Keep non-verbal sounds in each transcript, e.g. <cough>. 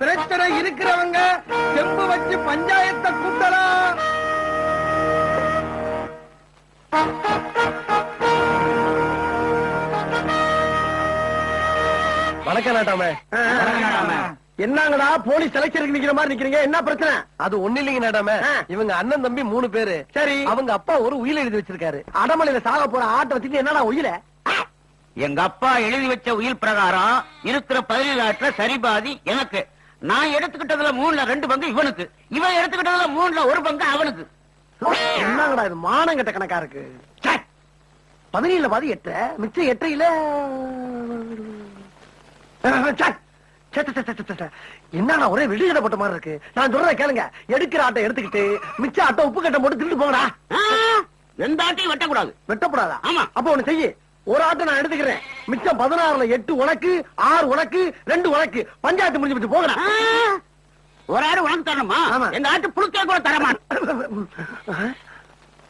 பிரச்சனை இருக்கிறவங்க செம்பு வச்சு பஞ்சாயத்தை கூட்டலாம் வணக்கம் நாட்டாம. என்னங்கடா போலீஸ் செலக்ஷனுக்கு நிக்கிற மாதிரி நிக்கிறீங்க? என்ன பிரச்சனை? அது ஒண்ணு இல்லைங்க நாட்டாம. ஆ. இவங்க அண்ணன் தம்பி மூணு பேரு. சரி. அவங்க அப்பா ஒரு உயில் எழுதி வச்சிருக்காரு. அடமலையில சாக போற ஆட்டை வச்சுட்டு என்னடா உயிர? எங்க அப்பா எழுதி வச்ச உயில் பிரகாரம் இருக்கிற பதினேழு ஆட்டுல சரி பாதி எனக்கு. நான் எடுத்துக்கிட்டதுல மூணுல ரெண்டு பங்கு இவனுக்கு. இவன் எடுத்துக்கிட்டதுல மூணுல ஒரு பங்கு அவனுக்கு. என்னங்கடா இது மானங்கட்ட கணக்கா இருக்கு. பதினேழுல பாதி எட்டு மிச்சம் எட்டையில. என்னடா ஒரே வெளியிட போட்ட மாதிரி இருக்கு? நான் சொல்றத கேளுங்க. எடுக்கிற ஆட்டை எடுத்துக்கிட்டு மிச்ச ஆட்டை உப்பு கட்டம் போட்டு திருட்டு போங்கடா. எந்த ஆட்டையும் வெட்டக்கூடாது. வெட்டப்படாதா ஆமா. அப்ப ஒண்ணு செய்யு. ஒரு ஆட்டை நான் எடுத்துக்கிறேன். மிச்சம் பதினாறுல எட்டு உனக்கு ஆறு உனக்கு ரெண்டு உனக்கு. பஞ்சாயத்து முடிஞ்சு போகலாம் ஆ, ஒரு ஆடு உனக்கு தரணுமா. எங்க ஆட்டு புழுக்க கூட தரமான்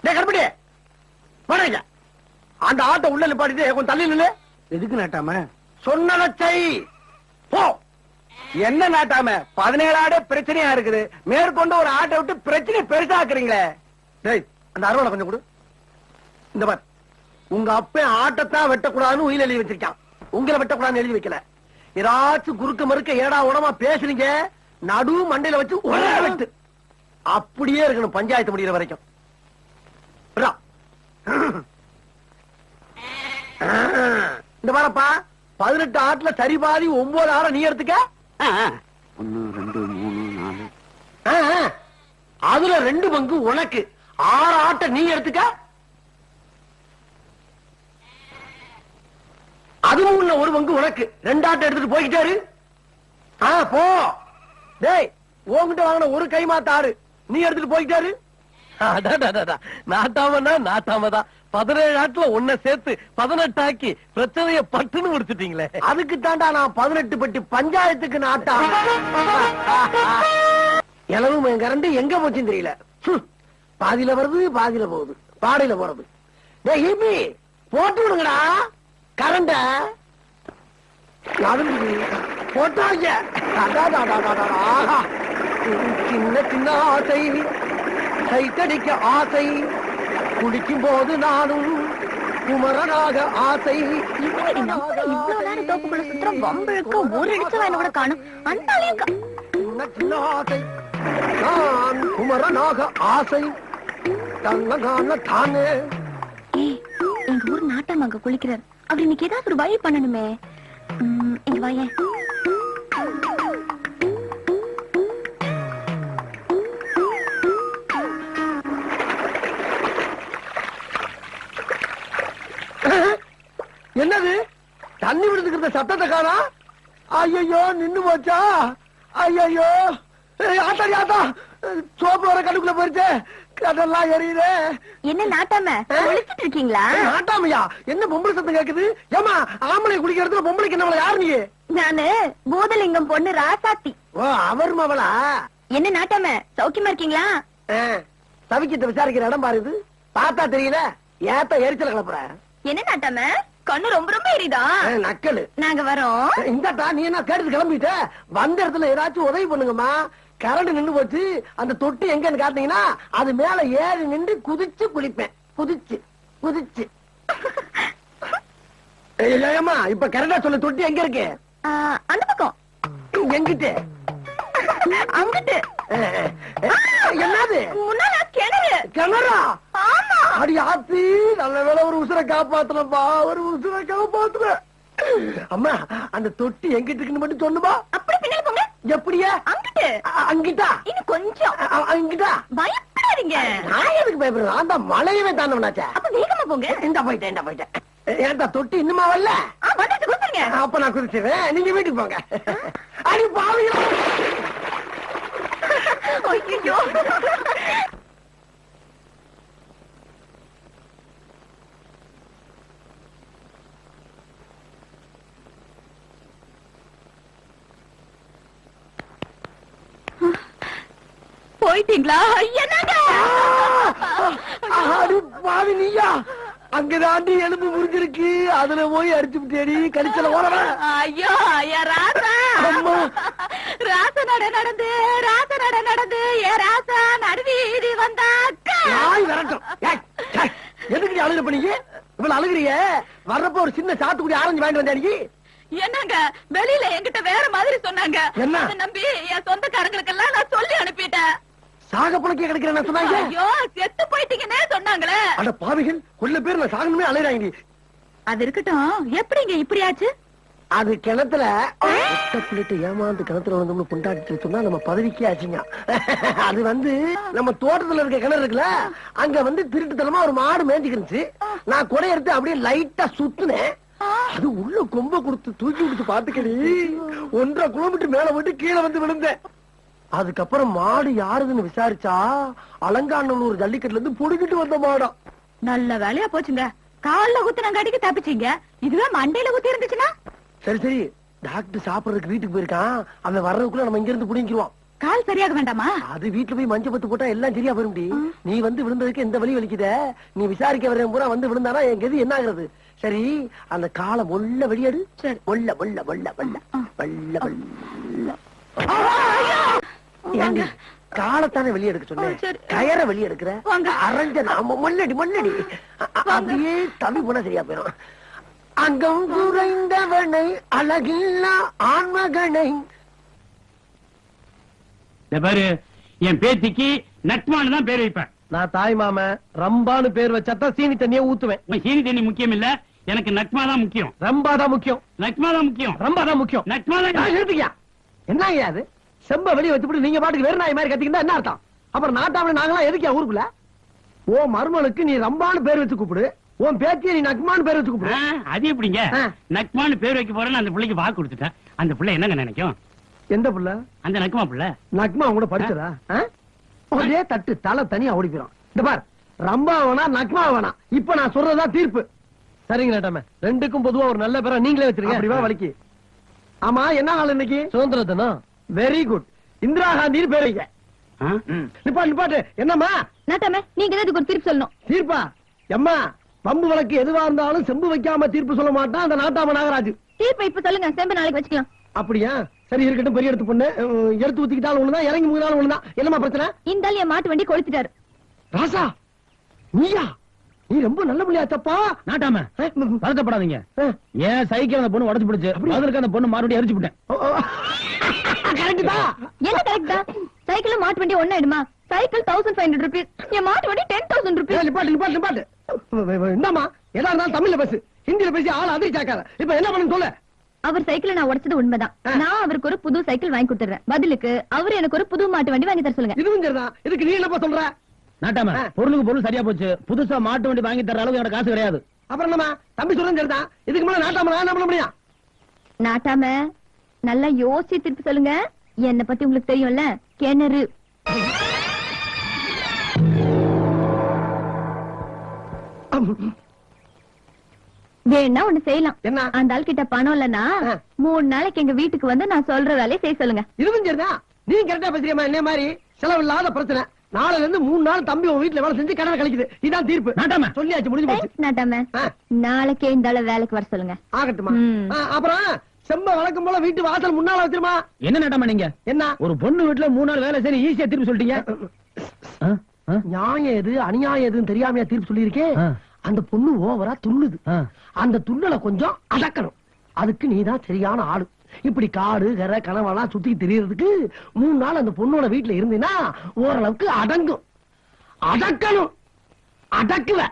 கருப்படி. வாடகைங்க அந்த ஆட்டை உள்ள நிப்பாட்டிட்டு கொஞ்சம் தள்ளி நில்லு. எதுக்கு நாட்டாம? சொன்னதை செய் போ. என்ன நாட்டாம? பதினேழு ஆடே பிரச்சனையா இருக்குது. மேற்கொண்டு ஒரு ஆட்டை விட்டு பிரச்சனை பெருசாக்குறீங்களே. டேய் அந்த அறுவடை கொஞ்சம் கொடு. இந்த பார். உங்க அப்ப ஆட்டத்தான் வெட்டக்கூடாதுன்னு உயிர் எழுதி வச்சிருக்கான். உங்களை வெட்டக்கூடாதுன்னு எழுதி வைக்கல. ஏதாச்சும் குறுக்க மறுக்க ஏடா உடமா பேசுறீங்க? நடு மண்டையில வச்சு வெட்டு. அப்படியே இருக்கணும் பஞ்சாயத்து முடியிற வரைக்கும். இந்த பாரப்பா பதினெட்டு ஆட்டுல சரி பாதி ஒன்பது ஆற நீ எடுத்துக்க. ஒன்னு ரெண்டு மூணு நாலு. அதுல ரெண்டு பங்கு உனக்கு. ஆறு ஆட்டை நீ எடுத்துக்க. அதுவும் உள்ள ஒரு பங்கு உனக்கு. ரெண்டு எடுத்துட்டு போய்கிட்டாரு ஆ போ. டேய் உன்கிட்ட வாங்கின ஒரு கை மாத்தாரு நீ எடுத்துட்டு போய்கிட்டாரு அடடடடா. நாட்டாமன்னா நாட்டாமதான். பதினேழு ஆட்டுல ஒன்ன சேர்த்து பிரச்சனைய பட்டுன்னு முடிச்சிட்டீங்களே. அதுக்கு தாண்டா நான் பதினெட்டு பட்டி பஞ்சாயத்துக்கு நாட்டா இளவும் என் கரண்ட் எங்க போச்சுன்னு தெரியல. பாதியில வருது பாதியில போகுது. பாடையில போறது. டேய் போட்டு விடுங்கடா. கரண்ட? போட்டாங்க. அடாடாடாடாடா. ஆஹா. சின்ன சின்ன ஆசை. சைத்தடிக்க ஆசை. குடிக்கும் போது நானும் குமரனாக ஆசை. தோப்புக்குள்ள சுத்துறோம் வம்பிழுக்க ஒரு அடிச்சு வாயில கூட காணும். அந்த ஆசை. நான் குமரனாக ஆசை. காண தானே. எங்க ஊர் நாட்டாம அங்க குளிக்கிறார். அவர் இன்னைக்கு ஏதாவது ஒரு வழி பண்ணணுமே. இங்க வாயேன் என்னது? தண்ணி விடுத்துக்கிறத சத்தத்தை காணா? ஐயோ நின்னு போச்சா? ஐயோ ஆத்தாடி ஆத்தா. சோப்பு வர கடுக்குள்ள போயிருச்சே. கடெல்லாம் எரியுதே. என்ன நாட்டாம? குளிச்சிட்டு இருக்கீங்களா? நாட்டாமையா? என்ன பொம்பளை சத்தம் கேக்குது? ஏமா ஆம்பளை குடிக்கிற இடத்துல பொம்பளைக்கு என்ன யாரு நீ? நானு பூதலிங்கம் பொண்ணு ராசாத்தி. ஓ அவர் மவளா? என்ன நாட்டாம? சௌக்கியமா இருக்கீங்களா? தவிக்கிட்ட விசாரிக்கிற இடம் பாரு இது. பார்த்தா தெரியல. ஏத்த எரிச்சல கிளப்புற. என்ன நாட்டாம? கண்ணு ரொம்ப ரொம்ப எரியுதா? ஆ, நக்கலு. நாங்க வரோம். இந்தட்டா நீ என்ன கேட்டு கிளம்பிட்ட? வந்த இடத்துல ஏதாச்சும் உதவி பண்ணுங்கம்மா. கரண்ட் நின்னு போச்சு. அந்த தொட்டி எங்கன்னு காட்டீங்கன்னா அது மேல ஏறி நின்று குதிச்சு குளிப்பேன். குதிச்சு குதிச்சு. ஏமா இப்ப கரெக்டா சொல்லு தொட்டி எங்க இருக்கு? அந்த பக்கம். எங்கிட்ட? அங்கிட்டு. என்னது? முன்னால கிணறு. கிணறா? ஆமா. அடி ஆத்தி நல்ல வேளை ஒரு உசுரை காப்பாத்துறப்பா ஒரு உசுரை காப்பாத்துற அம்மா அந்த தொட்டி எங்கிட்ட இருக்குன்னு மட்டும் சொல்லுமா? அப்படி போங்க. எப்படியா? அங்கிட்டு. அங்கிட்டா? இன்னும் கொஞ்சம். அங்கிட்டா? பயப்படாதீங்க. நான் எதுக்கு பயப்படுறேன் அந்த மழையவே தாண்டவனாச்சே. அப்ப வேகமா போங்க. இந்த போயிட்டேன் இந்த போயிட்டேன். ஏன்டா தொட்டி இன்னுமா வரல? அப்ப நான் குதிச்சிடுறேன். நீங்க வீட்டுக்கு போங்க. அடி பாவிங்களா ஐயோ போயிட்டீங்களா? என்னங்க? பாவி நீயா? அங்கதாண்டி எலும்பு முறிஞ்சிருக்கு. அதுல போய் அடிச்சு தேடி கழிச்சல ஓரவன் ஐயோ ஐயா ராசா. ராச நட நடந்து ராச நட நடந்து ஏ ராசா நடுவீதி வந்தாக்கா நாய் விரட்டும். எதுக்கு அழுகுற பண்ணீங்க இவ்வளவு அழுகுறிய. வர்றப்ப ஒரு சின்ன சாத்துக்குடி ஆரஞ்சு வாங்கிட்டு வந்தா நீ என்னங்க? வெளியில என்கிட்ட வேற மாதிரி சொன்னாங்க. என்ன? நம்பி என் சொந்தக்காரங்களுக்கெல்லாம் நான் சொல்லி அனுப்பிட்டேன். சாக பழக்கே கிடைக்கிறேன் சொன்னாங்க. ஐயோ செத்து போயிட்டீங்கன்னே சொன்னாங்களே. அட பாவிகள் கொல்ல பேர் நான் சாகணுமே அலைறாங்க நீ அது இருக்கட்டும். எப்படிங்க இப்படி ஆச்சு அது கிணத்துல பிள்ளைட்டு ஏமாந்து கிணத்துல வந்தோம்னு கொண்டாடிட்டு சொன்னா நம்ம பதவிக்கே ஆச்சுங்க. <laughs> அது வந்து நம்ம தோட்டத்துல இருக்க கிணறு இருக்குல்ல அங்க வந்து திருட்டுத்தனமா ஒரு மாடு மேய்ஞ்சுக்கிருந்துச்சு நான் கொடை எடுத்து அப்படியே லைட்டா சுத்துனேன். அது உள்ள கொம்ப கொடுத்து தூக்கி கொடுத்து பாத்துக்கடி ஒன்றரை கிலோமீட்டர் மேல விட்டு கீழே வந்து விழுந்தேன். அதுக்கப்புறம் மாடு யாருதுன்னு விசாரிச்சா அலங்காநல்லூர் ஜல்லிக்கட்டுல இருந்து புடிக்கிட்டு வந்த மாடம் நல்ல வேலையா போச்சுங்க. கால்ல குத்துன கடிக்கு தப்பிச்சீங்க. இதுவே மண்டையில குத்தி இருந்துச்சுன்னா? சரி சரி. டாக்டர் சாப்பிடறதுக்கு வீட்டுக்கு போயிருக்கான். அவன் வர்றதுக்குள்ள நம்ம இங்க இருந்து புடிங்கிருவோம் கால் சரியாக வேண்டாமா? அது வீட்டுல போய் மஞ்சள் பத்து போட்டா எல்லாம் சரியா வரும்டி நீ வந்து விழுந்ததுக்கு எந்த வலி வலிக்குத? நீ விசாரிக்க வரேன் பூரா வந்து விழுந்தானா என் கதி என்ன ஆகுறது? சரி அந்த காலை ஒல்ல வெளியடு. சரி. ஒல்ல ஒல்ல ஒல்ல ஒல்ல. வெள்ள ஏண்டி காலத்தானே வெளியெடுக்க ஆ, சொன்னேன் சரி. கயற வெளியெடுக்கிற? வாங்க. அரஞ்ச நாம மல்லடி மல்லடி அ- அ- அப்படியே தவி போனா சரியா போயிடும். அங்கம் குறைந்தவனை அழகில்லா ஆன்மகனை இந்த பாரு என் பேத்திக்கு நட்மான்னு தான் பேர் வைப்பேன். நான் தாய் மாமன் ரம்பான்னு பேர் வச்சாதான் சீனி தண்ணியை ஊத்துவேன். சீனி தண்ணி முக்கியம் இல்ல எனக்கு நட்மா தான் முக்கியம். ரம்பா தான் முக்கியம். நட்மா தான் முக்கியம். ரம்பா தான் முக்கியம். நட்மா தான் என்ன ஐயா அது? செம்ப வெளிய வச்சுட்டு நீங்க பாட்டுக்கு வெறும் நாய் மாதிரி கத்திக்கிட்டா என்ன அர்த்தம்? அப்புறம் நாட்டாமல நாங்களாம் எதுக்கியா ஊருக்குள்ள? ஓ மருமனுக்கு நீ ரம்பான்னு பேர் வச்சு கூப்பிடு. உன் பேத்திய நீ நக்மான்னு பேர் வச்சு கூப்பிடு. அது எப்படிங்க. நக்மான்னு பேர் வைக்க போறேன்னு அந்த பிள்ளைக்கு வாக்கு கொடுத்துட்டேன். அந்த பிள்ளை என்னங்க நினைக்கும்? எந்த புள்ள? அந்த நக்மா பிள்ளை. நக்மா கூட படிச்சதா? ஒரே தட்டு தலை தனியா ஓடி போயிடும் இந்த பார் ரம்பா வேணா நக்மா வேணா. இப்ப நான் சொல்றதா தீர்ப்பு. சரிங்க நேட்டாம ரெண்டுக்கும் பொதுவா ஒரு நல்ல பேரா நீங்களே வச்சிருக்கீங்க வலிக்கு. ஆமா என்ன நாள் இன்னைக்கு? சுதந்திர தினம். வெரி குட் இந்திரா காந்தின்னு பேர் வைக்க ஆ? நிப்பாட்டு நிப்பாட்டு. என்னம்மா? நாட்டாம நீங்க இதுக்கு ஒரு தீர்ப்பு சொல்லணும். தீர்ப்பா? எம்மா பம்பு வழக்கு எதுவா இருந்தாலும் செம்பு வைக்காம தீர்ப்பு சொல்ல மாட்டான் அந்த நாட்டாம நாகராஜ். தீர்ப்பு இப்ப சொல்லுங்க செம்பு நாளைக்கு வச்சுக்கலாம். அப்படியா? சரி இருக்கட்டும் பெரிய எடுத்து பொண்ணு. எடுத்து ஊத்திக்கிட்டாலும் ஒண்ணுதான் இறங்கி மூணாலும் ஒண்ணுதான். என்னம்மா பிரச்சனை? இந்த என் மாட்டு வண்டி கொளுத்திட்டாரு. ராசா நீயா? நீ ரொம்ப நல்ல பிள்ளையா தப்பா? நாட்டாம வருத்தப்படாதீங்க. ஏன் சைக்கிள் அந்த பொண்ணு உடச்சு பிடிச்சு? அதற்கு அந்த பொண்ணு மறுபடியும் எரிச்சு விட்டேன். என்ன கரெக்ட் தான்? சைக்கிள் மாட்டு வண்டி ஒன்னாயிடுமா cycle thousand five hundred rupees என் மாட்டு வண்டி டென் தௌசண்ட் ருபீஸ் நிப்பாட்டு என்னம்மா எதா இருந்தாலும் தமிழ்ல பேசு. ஹிந்தியில பேசி ஆள் இப்ப என்ன பண்ணு சொல்ல. அவர் சைக்கிள் நான் உடைச்சது உண்மைதான். நான் அவருக்கு ஒரு புது சைக்கிள் வாங்கி கொடுத்துறேன் பதிலுக்கு அவர் எனக்கு ஒரு புது மாட்டு வண்டி வாங்கி தர சொல்லுங்க. இதுவும் சரிதான். இதுக்கு நீ என்னப்பா சொல்ற? நாட்டாம. பொருளுக்கு பொருள் சரியா போச்சு. புதுசா மாட்டு வண்டி வாங்கி தர அளவுக்கு என்னோட காசு கிடையாது. அப்புறம் என்னம்மா? தம்பி சொல்றது சரிதான். இதுக்கு மேல நாட்டாம நான் என்ன பண்ண முடியும்? நாட்டாம நல்லா யோசிச்சு திருப்பி சொல்லுங்க. என்ன பத்தி உங்களுக்கு தெரியும்ல? கிணறு. வேணா ஒண்ணு செய்யலாம். என்ன? அந்த ஆள் கிட்ட பணம் இல்லனா. மூணு நாளைக்கு எங்க வீட்டுக்கு வந்து நான் சொல்ற வேலையை செய்ய சொல்லுங்க. இதுவும் சரிதான் நீ கரெக்டா பேசுறியம்மா என்ன மாதிரி செலவு இல்லாத பிரச்சனை. நாளைல இருந்து மூணு நாள் தம்பி உன் வீட்டுல வேலை செஞ்சு கடனை கழிக்குது. இதான் தீர்ப்பு. நாட்டாம. சொல்லியாச்சு முடிஞ்சு போச்சு. நாட்டாம. நாளைக்கே இந்த ஆள வேலைக்கு வர சொல்லுங்க. ஆகட்டுமா? அப்புறம் செம்ப வழக்கம் போல வீட்டு வாசல் முன்னால வச்சிருமா? என்ன நாட்டாம நீங்க? என்ன? ஒரு பொண்ணு வீட்டுல மூணு நாள் வேலை சரி ஈஸியா திருப்பி சொல்லிட்டீங்க? நியாயம் எது அநியாயம் எதுன்னு தெரியாமையா தீர்ப்பு சொல்லியிருக்கேன். அந்த பொண்ணு ஓவரா துள்ளுது. அந்த துள்ளலை கொஞ்சம் அடக்கணும். அதுக்கு நீதான் சரியான ஆளு. இப்படி காடு கரை கனவெல்லாம் சுத்தி தெரியறதுக்கு மூணு நாள் அந்த பொண்ணோட வீட்டுல இருந்தீன்னா ஓரளவுக்கு அடங்கும். அடக்கணும். அடக்குவ.